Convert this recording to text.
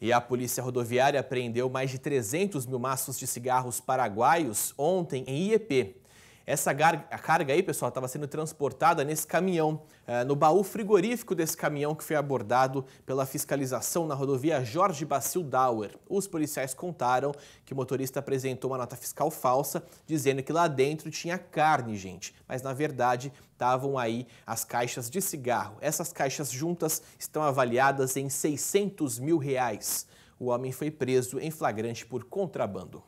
E a Polícia Rodoviária apreendeu mais de 300 mil maços de cigarros paraguaios ontem em IEP. Essa carga aí, pessoal, estava sendo transportada nesse caminhão, eh, no baú frigorífico desse caminhão que foi abordado pela fiscalização na rodovia Jorge Bacil Dauer. Os policiais contaram que o motorista apresentou uma nota fiscal falsa, dizendo que lá dentro tinha carne, gente. Mas na verdade estavam aí as caixas de cigarro. Essas caixas juntas estão avaliadas em 600 mil reais. O homem foi preso em flagrante por contrabando.